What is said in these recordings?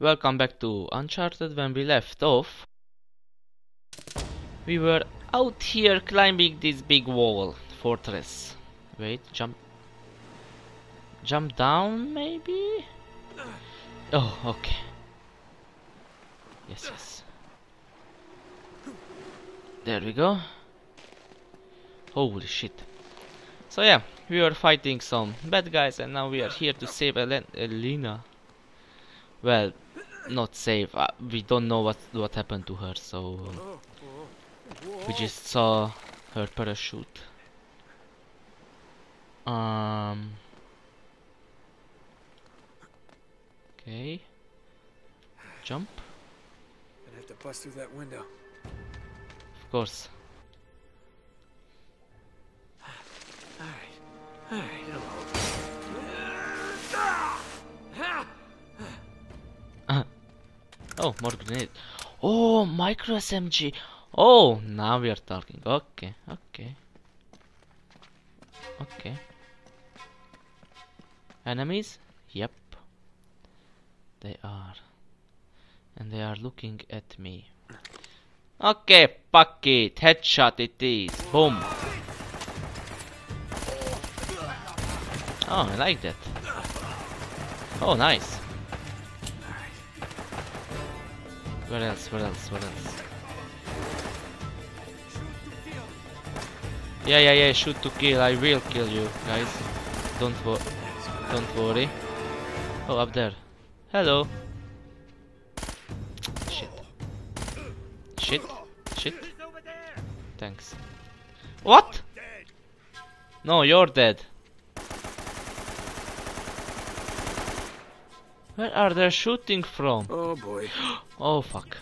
Welcome back to Uncharted. When we left off, we were out here climbing this big wall fortress. Wait, jump. Jump down, maybe? Oh, okay. Yes, yes. There we go. Holy shit. So yeah, we were fighting some bad guys and now we are here to save Elen Elena. Well, not safe. Uh, we don't know what what happened to her, so um, we just saw her parachute. Um. Okay. Jump. I'd have to bust through that window. Of course. Alright. Alright, hello. Oh, more grenade. Oh, micro SMG. Oh, now we are talking. Okay, okay. Okay. Enemies? Yep. They are. And they are looking at me. Okay, fuck it. Headshot it is. Boom. Oh, I like that. Oh, nice. Where else? What else? What else? Yeah, yeah, yeah. Shoot to kill. I will kill you, guys. Don't wo Don't worry. Oh, up there. Hello. Shit. Shit. Shit. Thanks. What? No, you're dead. Where are they shooting from? Oh boy. Oh fuck.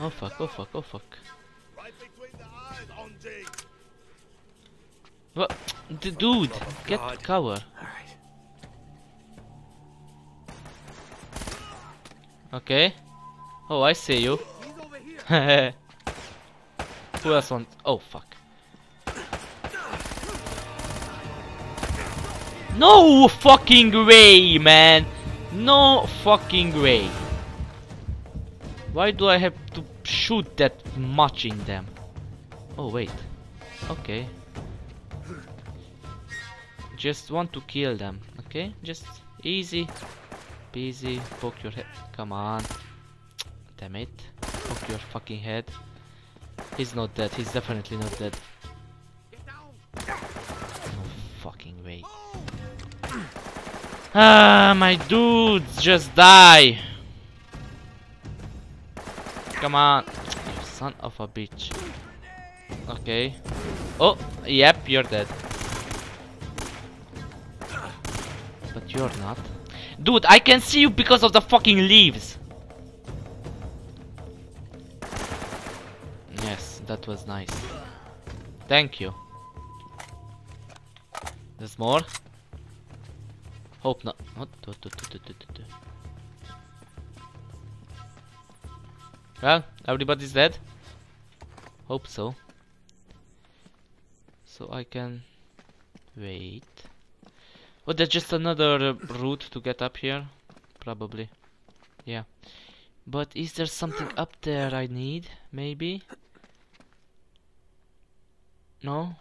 Oh fuck, oh fuck, oh fuck. Right between the eyes, on G. What? D dude, get God. cover. Alright. Okay. Oh, I see you. He's over here. Who else wants? Oh fuck. No fucking way, man. No fucking way. Why do I have to shoot that much in them? Oh wait. Okay. Just want to kill them. Okay, just easy, peasy. Poke your head. Come on. Damn it. Poke your fucking head. He's not dead. He's definitely not dead. No fucking way. Ah, my dudes, just die. Come on, you son of a bitch. Okay. Oh, yep, you're dead. But you're not. Dude, I can see you because of the fucking leaves. Yes, that was nice. Thank you. There's more. Hope not. What? Well, everybody's dead. Hope so. So I can wait. Oh, there's just another uh, route to get up here. Probably. Yeah. But is there something up there I need? Maybe? No?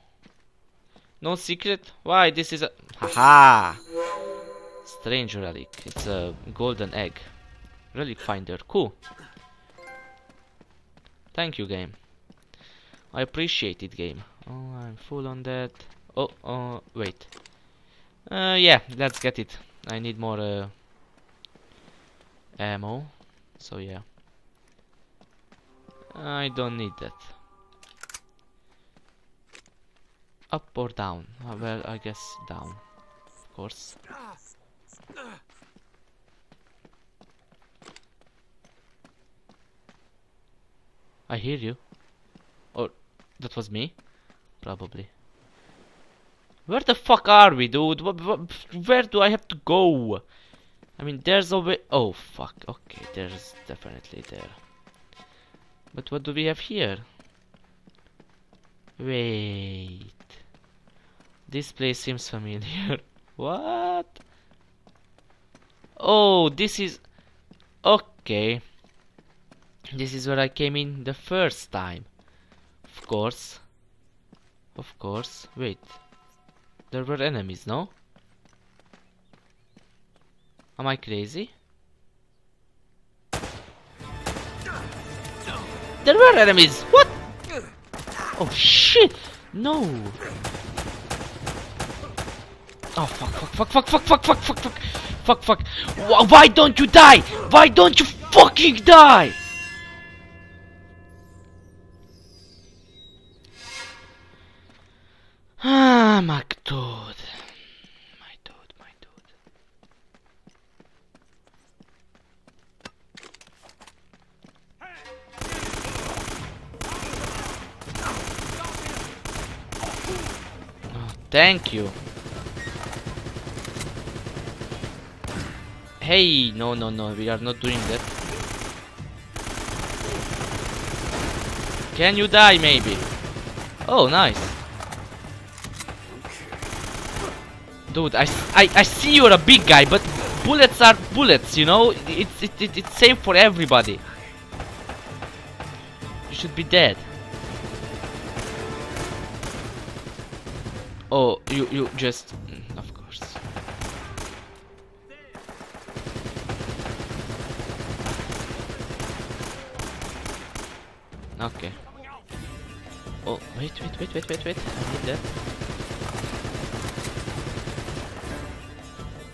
No secret? Why? This is a... Haha! Strange relic. It's a golden egg. Relic finder. Cool. Thank you, game. I appreciate it, game. Oh, I'm full on that. Oh, oh, wait. Uh, yeah, let's get it. I need more uh, ammo. So yeah. I don't need that. Up or down? Uh, well, I guess down. Of course. I hear you. Or that was me? Probably. Where the fuck are we, dude? Wh wh where do I have to go? I mean, there's a way. Oh fuck. Okay, there's definitely there. But what do we have here? Wait. This place seems familiar. what? Oh, this is okay. This is where I came in the first time. Of course. Of course. Wait. There were enemies, no? Am I crazy? There were enemies! What? Oh shit! No! Oh fuck fuck fuck fuck fuck fuck fuck fuck fuck fuck fuck Why don't you die? Why don't you fucking die? Ah, my dude. My dude, my dude. Oh, thank you. Hey, no, no, no, we are not doing that. Can you die, maybe? Oh, nice. Dude, I, I, I see you're a big guy, but bullets are bullets, you know? It's, it, it, it's safe for everybody. You should be dead. Oh, you, you just... mm, Of course. Okay. Oh, wait, wait, wait, wait, wait, wait. I need that.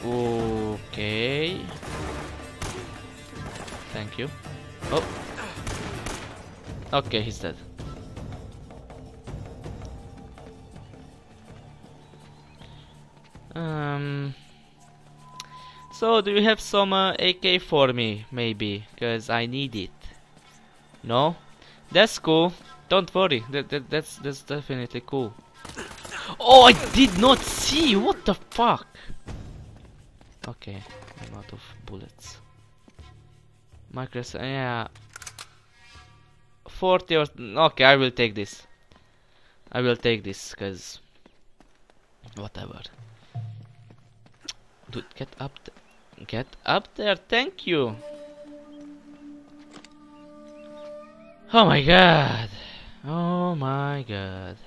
Okay. Thank you. Oh. Okay, he's dead. Um. So, do you have some uh, AK for me, maybe? Cause I need it. No? That's cool. Don't worry. That, that that's that's definitely cool. Oh, I did not see. What the fuck? Okay, I'm out of bullets. Micros, yeah. 40 or okay, I will take this. I will take this, cause whatever. Dude, get up, get up there. Thank you. Oh my god. Oh my god.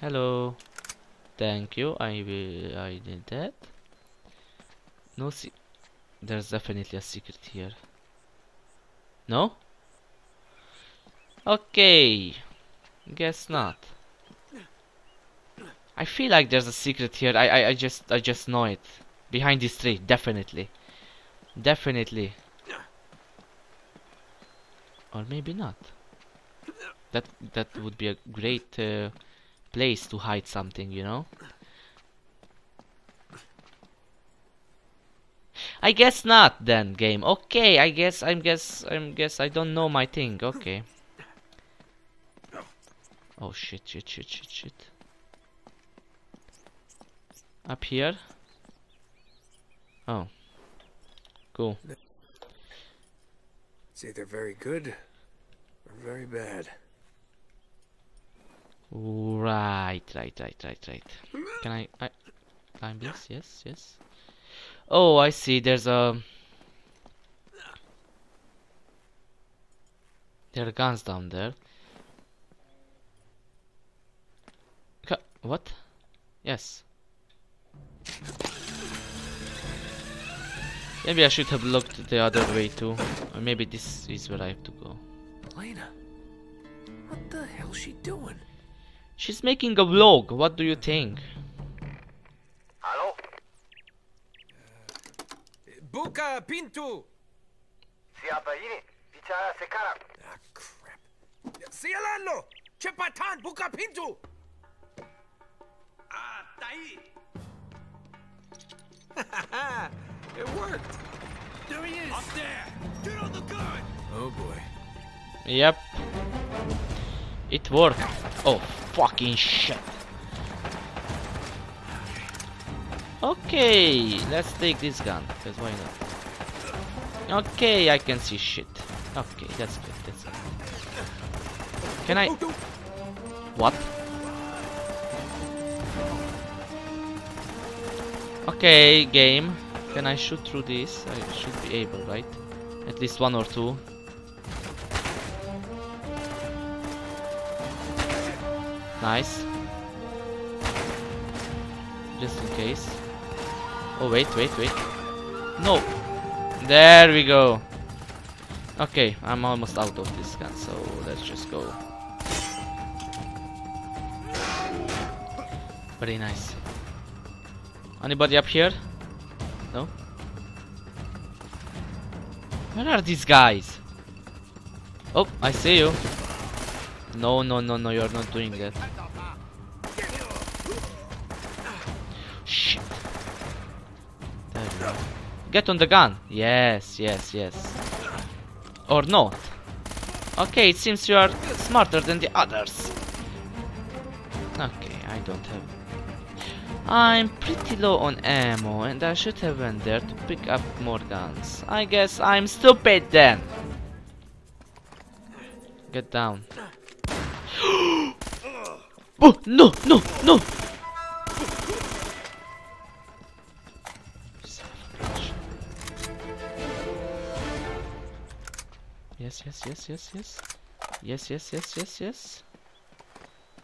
Hello. Thank you. I will. I did that. No se- There's definitely a secret here. No? Okay. Guess not. I feel like there's a secret here. I, I, I just I just know it. Behind this tree, definitely. Definitely. Or maybe not. That that would be a great uh, place to hide something, you know? I guess not then game. Okay, I guess I'm guess I'm guess I don't know my thing. Okay. Oh shit shit shit shit shit. Up here? Oh. Cool. It's either very good very bad. Right, right, right, right, right. Can I, I climb this? Yes, yes. Oh, I see. There's a. There are guns down there. What? Yes. Maybe I should have looked the other way too. Or maybe this is where I have to go. Lena, what the hell's she doing? She's making a vlog. What do you think? Hello? Buka Pintu! Siapa ini? Bicara sekarang. Ah, crap. Sialano! Cepatan, buka pintu! Ah, tai. it worked! There he is. Up there. Get on the gun. Oh boy. Yep. It worked. Oh, fucking shit. Okay, let's take this gun, because why not? Okay, I can see shit. Okay, that's good, that's good. Can I... What? Okay, game. Can I shoot through this? I should be able, right? At least one or two. Nice. Just in case. Oh, wait, wait, wait. No! There we go. Okay, I'm almost out of this gun, so let's just go. Very nice. Anybody up here? No? Where are these guys? Oh, I see you. No, no, no, no, you're not doing that. Shit. Get on the gun. Yes, yes, yes. Or not. Okay, it seems you are smarter than the others. Okay, I don't have... I'm pretty low on ammo and I should have went there to pick up more guns. I guess I'm stupid then. Get down. Oh, no, no, no! Yes, yes, yes, yes, yes. Yes, yes, yes, yes, yes.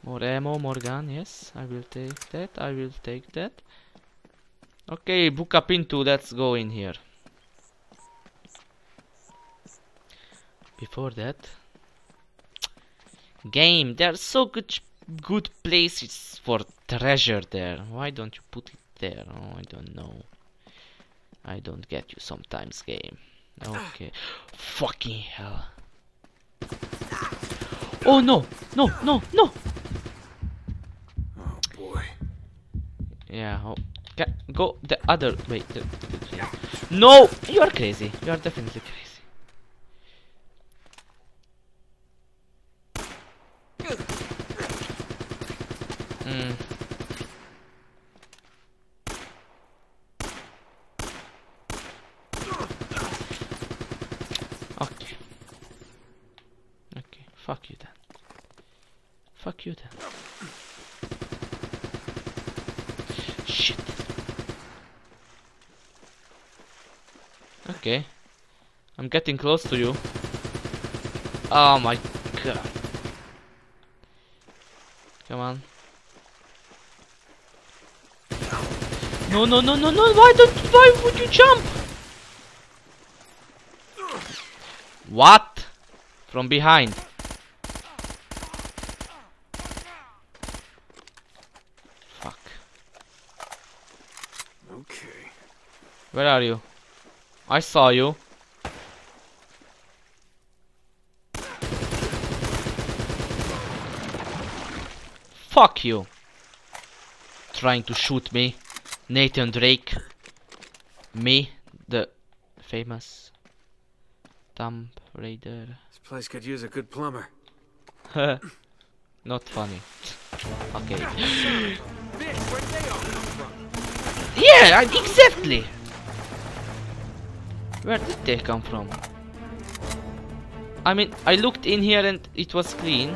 More ammo, more gun, yes. I will take that, I will take that. Okay, book up into, let's go in here. Before that... Game, there are so good good places for treasure there. Why don't you put it there? Oh, I don't know. I don't get you sometimes, game. Okay. Fucking hell. Oh no! No, no, no! Oh boy. Yeah, oh, go the other way. the- the- the- no! You are crazy. You are definitely crazy. Mm. Okay. Okay, fuck you then. Fuck you then. Shit. Okay. I'm getting close to you. Oh my god. Come on. No, no, no, no, no, why don't, why would you jump? What? From behind. Fuck. Okay. Where are you? I saw you. Fuck you. Trying to shoot me. Nathan Drake. Me, the famous Tomb Raider. This place could use a good plumber. Not funny. Okay. Where'd they all come from? Yeah, exactly. Where did they come from? I mean, I looked in here and it was clean.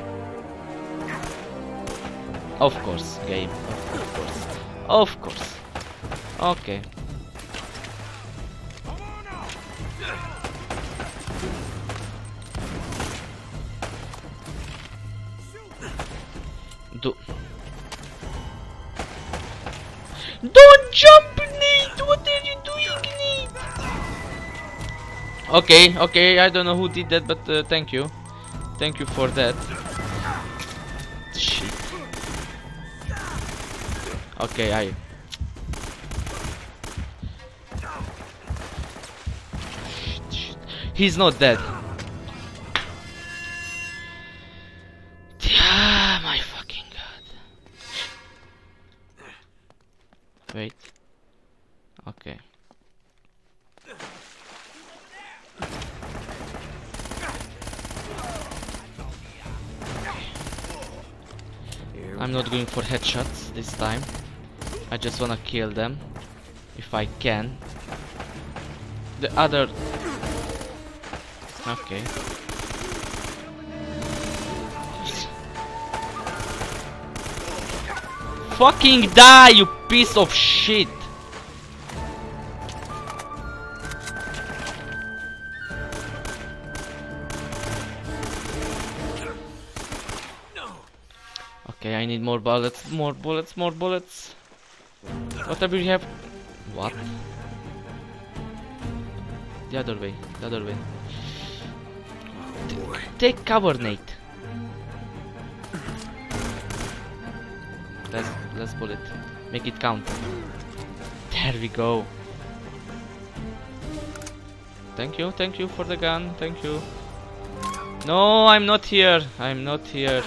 Of course, game. Of course. Of course. Okay. Do Don't jump, Nate! What are you doing, Nate? Okay, okay, I don't know who did that, but uh, thank you. Thank you for that. Shit. Okay, I... He's not dead. Ah, my fucking god. Wait. Okay. I'm not going for headshots this time. I just wanna kill them. If I can. The other... Okay. Fucking die, you piece of shit! Okay, I need more bullets, more bullets, more bullets. Whatever you have. What? The other way, the other way. Take cover, Nate. Let's let's bullet. Make it count. There we go. Thank you, thank you for the gun, thank you. No, I'm not here. I'm not here.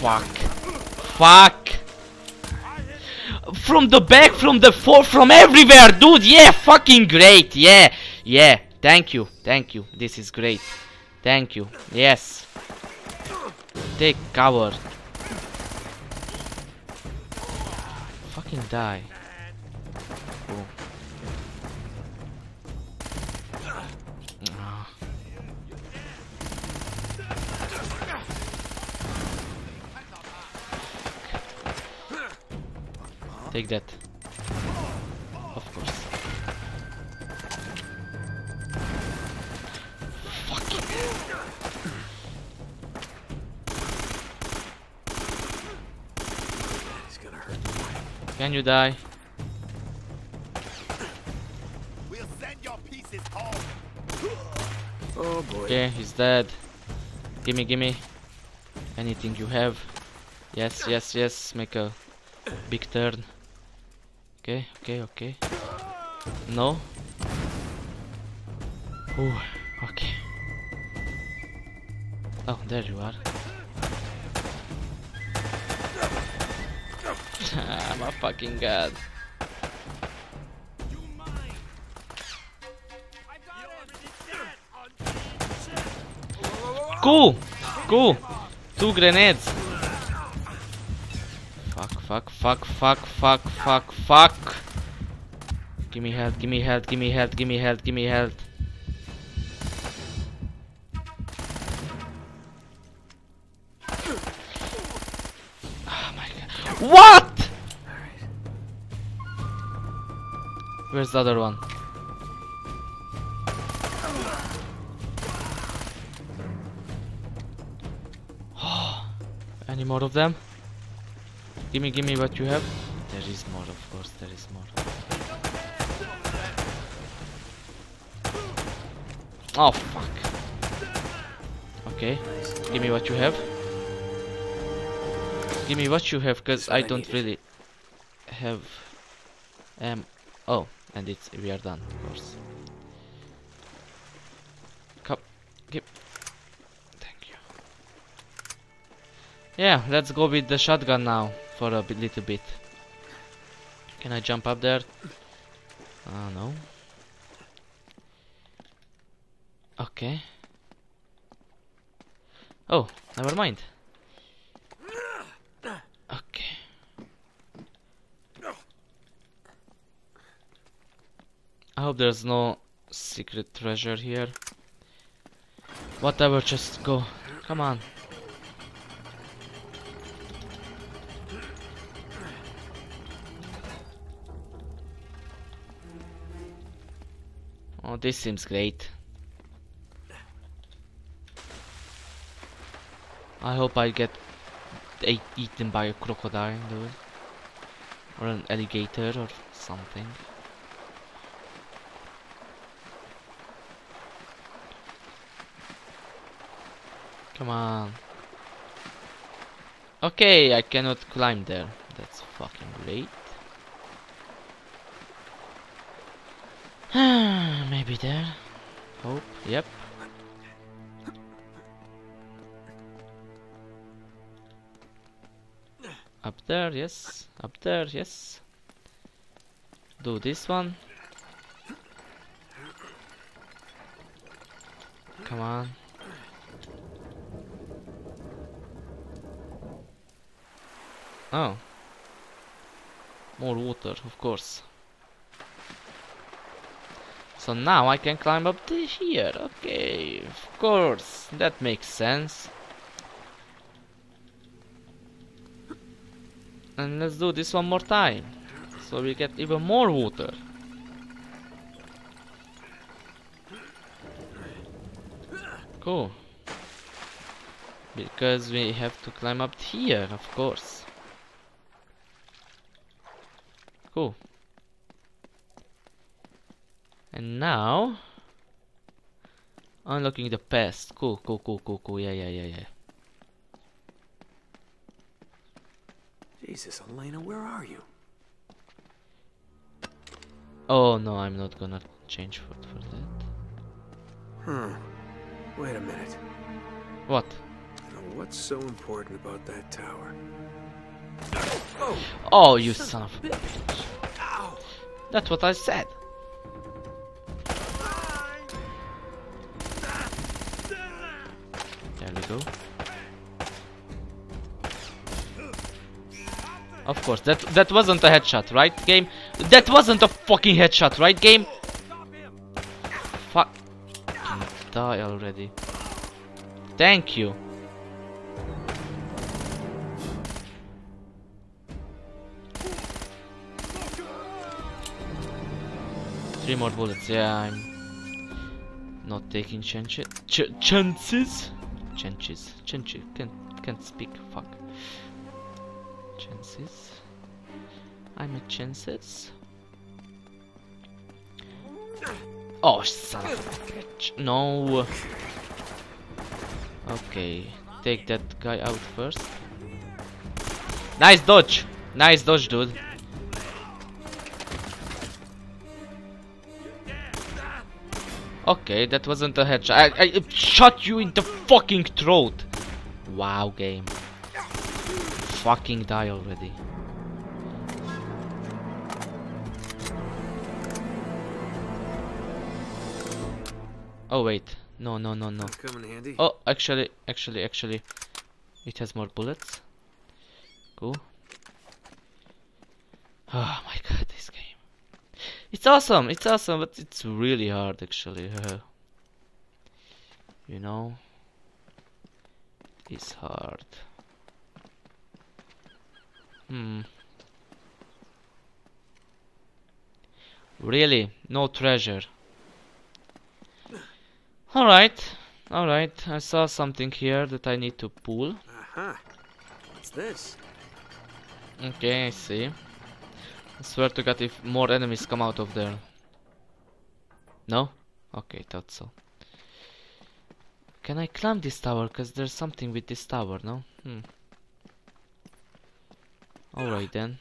Fuck. Fuck. From the back, from the fore, from everywhere, dude. Yeah, fucking great. Yeah, yeah. Thank you, thank you. This is great. Thank you. Yes. Take cover. Fucking die. Oh. Ah. Take that. Can you die? We'll send your pieces home. Oh boy. Okay, he's dead. Gimme, gimme. Anything you have. Yes, yes, yes. Make a big turn. Okay, okay, okay. No. Ooh, okay. Oh, there you are. I'm a fucking god. Cool! Cool! Two grenades! Fuck, fuck, fuck, fuck, fuck, fuck, fuck! Gimme health, gimme health, gimme health, gimme health, gimme health. God. What?! Where's the other one? Any more of them? Gimme, gimme what you have. There is more, of course, there is more. Oh, fuck. Okay, gimme what you have. Gimme what you have, cause I don't really have... Um, oh, and it's, we are done, of course. Come, give... Thank you. Yeah, let's go with the shotgun now for a bit, little bit. Can I jump up there? Uh, no. Okay. Oh, never mind. Okay. I hope there's no secret treasure here. Whatever, just go. Come on. Oh, this seems great. I hope I get ate, eaten by a crocodile, dude. Or an alligator or something. Come on. Okay, I cannot climb there. That's fucking great. Maybe there. Hope. Yep. Up there, yes. Up there, yes. Do this one. Come on. Oh. More water, of course. So now I can climb up to here. Okay, of course. That makes sense. And let's do this one more time. So we get even more water. Cool. Because we have to climb up here, of course. Cool. And now unlocking the past. Cool, cool, cool, cool, cool. Yeah, yeah, yeah, yeah. Jesus, Elena, where are you? Oh no, I'm not gonna change for, for that. Hmm. Wait a minute. What? Now, what's so important about that tower? Oh, you son of a bitch. That's what I said. Course, that that wasn't a headshot, right, game? That wasn't a fucking headshot, right, game? Fuck. Die already. Thank you. Three more bullets. Yeah, I'm not taking chances. Ch chances. Chances. Chances. Can't can't speak. Fuck. Chances. I'm a chances. Oh, son bitch. No. Okay. Take that guy out first. Nice dodge. Nice dodge, dude. Okay, that wasn't a headshot. I, I shot you in the fucking throat. Wow, game. Fucking die already. Oh wait, no, no, no, no. Come in handy. Oh, actually, actually, actually, it has more bullets. Cool. Oh my god, this game. It's awesome, it's awesome, but it's really hard actually. you know? It's hard. Hmm. Really? No treasure. Alright, alright. I saw something here that I need to pull. Aha. What's this? Okay, I see. I swear to god if more enemies come out of there. No? Okay, thought so. Can I climb this tower? Cause there's something with this tower, no? Hmm. Alright then.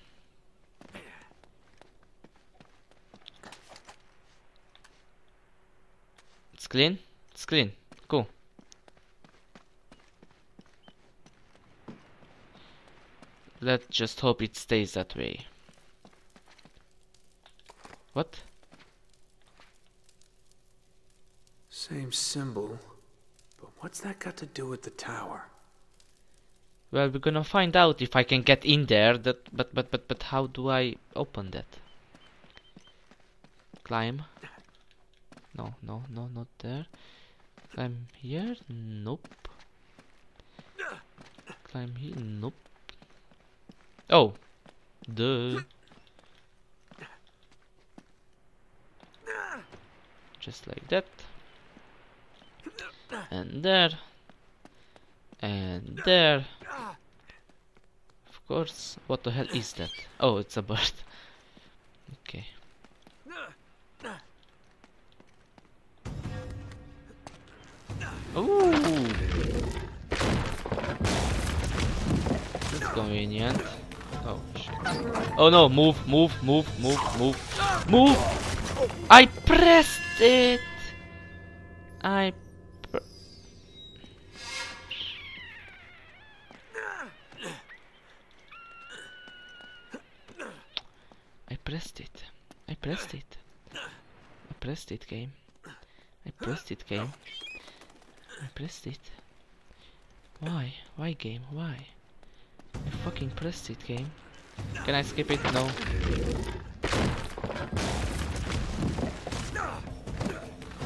It's clean? It's clean. Cool. Let's just hope it stays that way. What? Same symbol. But what's that got to do with the tower? Well, we're gonna find out if I can get in there. That, but, but, but, but, how do I open that? Climb. No, no, no, not there. Climb here? Nope. Climb here? Nope. Oh, duh. Just like that. And there. And there. Of course. What the hell is that? Oh, it's a bird. Okay. Ooh. That's convenient. Oh shit. Oh no, move, move, move, move, move. Move! I pressed it! I pressed it. I pressed it. I pressed it, game. I pressed it, game. I pressed it. Why? Why, game? Why? I fucking pressed it, game. Can I skip it? No.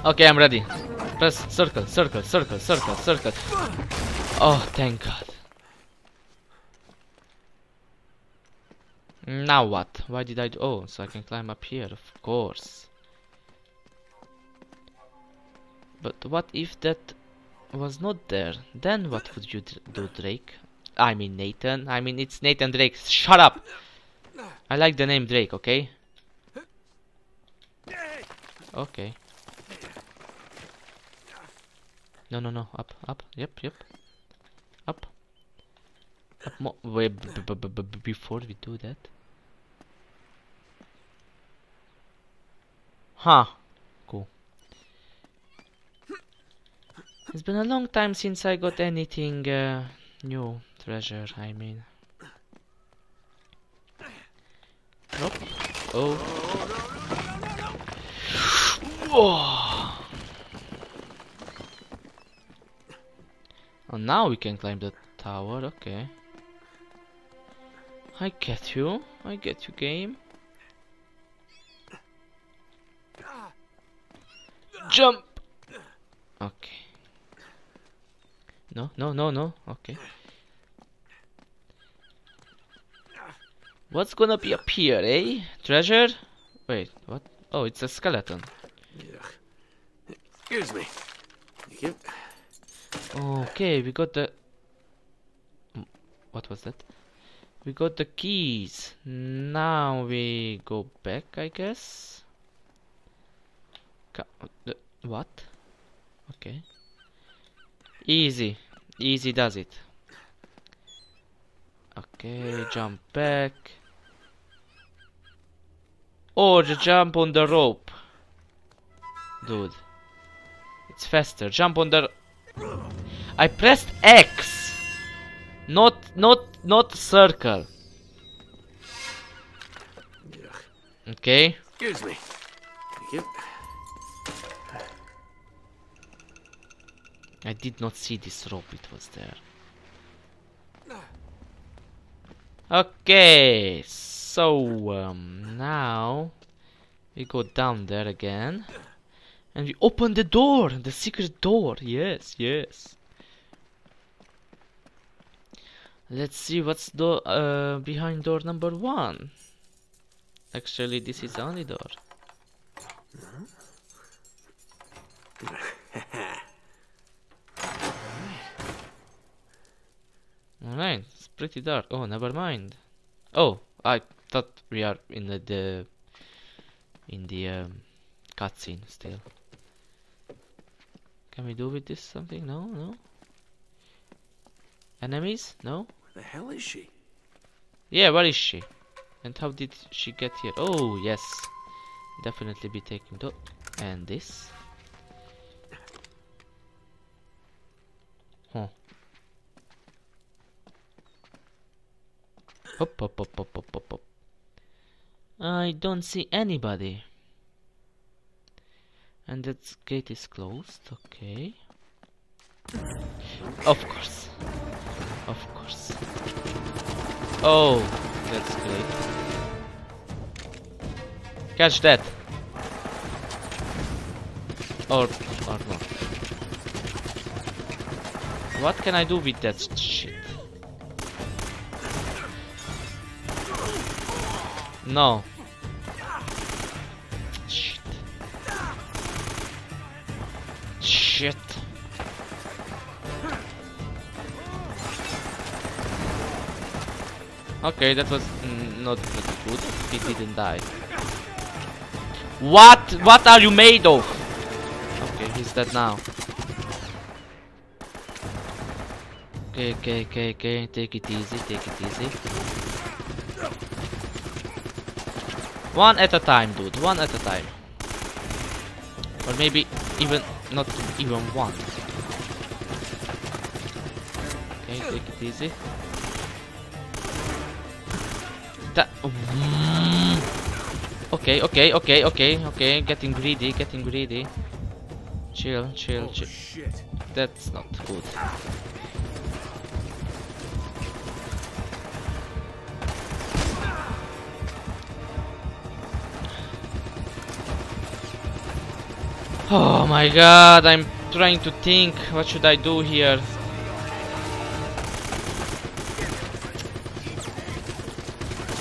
Okay, I'm ready. Press circle, circle, circle, circle, circle. Oh, thank God. Now what? Why did I do? Oh, so I can climb up here, of course. But what if that was not there, then what would you do, Drake? I mean Nathan. I mean it's Nathan Drake. Shut up. I like the name Drake. Okay. Okay. No, no, no. Up, up. Yep, yep. Up. Up more. Wait, before we do that. Huh. Cool. It's been a long time since I got anything uh, new treasure, I mean. Nope. Oh. Whoa. Oh, now we can climb the tower, okay. I get you. I get you, game. Jump! Okay. No, no, no, no. Okay. What's gonna be up here, eh? Treasure? Wait, what? Oh, it's a skeleton. Ugh. Excuse me. You Okay, we got the. What was that? We got the keys. Now we go back, I guess. Ca- the- What? Okay. Easy. Easy does it. Okay, jump back. Oh, or just jump on the rope. Dude. It's faster. Jump on the I pressed X. Not not not circle. Okay. Excuse me. I did not see this rope, it was there. Okay, so um, now we go down there again and we open the door, the secret door. Yes, yes. Let's see what's uh, behind door number one. Actually, this is only door. Alright, it's pretty dark. Oh, never mind. Oh, I thought we are in the, the in the um, cutscene still. Can we do with this something? No, no. Enemies? No. Where the hell is she? Yeah, where is she? And how did she get here? Oh, yes. Definitely be taking the and this. Hop, hop, hop, hop, hop, hop, hop. I don't see anybody. And that gate is closed, okay. Of course. Of course. Oh, that's great. Catch that. Or, or not. What can I do with that shit? No. Shit. Shit. Okay, that was not that good. He didn't die. What? What are you made of? Okay, he's dead now. Okay, okay, okay, okay. Take it easy, take it easy. One at a time, dude. One at a time. Or maybe even not even one. Okay, take it easy. That. Mm. Okay, okay, okay, okay, okay. Getting greedy, getting greedy. Chill, chill, Oh, chill. That's not good. Oh my god, I'm trying to think what should I do here.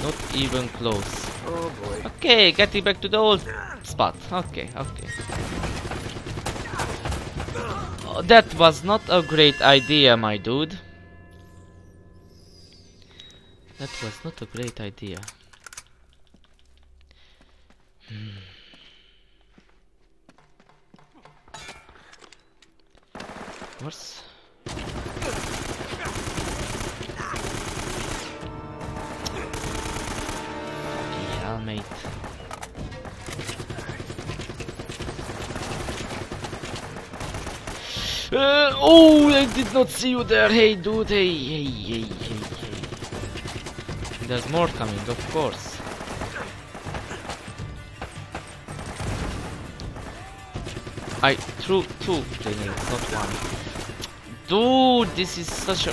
Not even close. Oh boy. Okay, getting back to the old spot. Okay, okay. Uh, that was not a great idea, my dude. That was not a great idea. Hmm. What's... Hell, mate. Uh, oh, I did not see you there. Hey, dude. Hey, hey, hey, hey, hey. There's more coming, of course. I threw two grenades, not one. Dude, this is such a...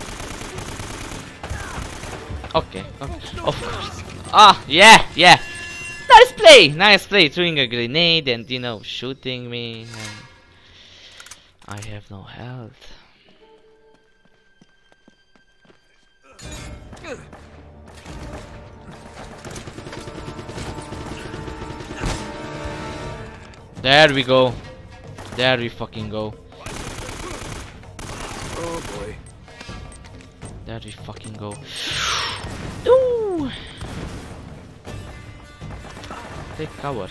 Okay, okay, of course. Ah, yeah, yeah. Nice play, nice play. Throwing a grenade and, you know, shooting me. I have no health. There we go. There we fucking go. Oh boy. There we fucking go. Ooh. Take cover.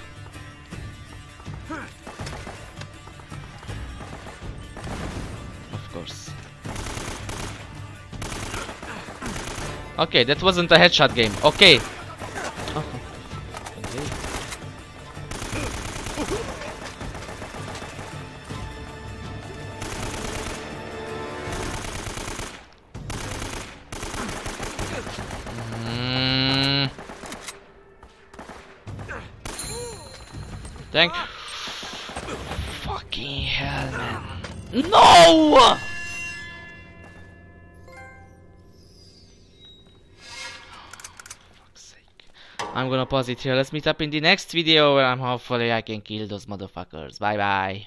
Of course. Okay, that wasn't a headshot game. Okay. Pause it here. Let's meet up in the next video where I'm hopefully I can kill those motherfuckers. Bye bye.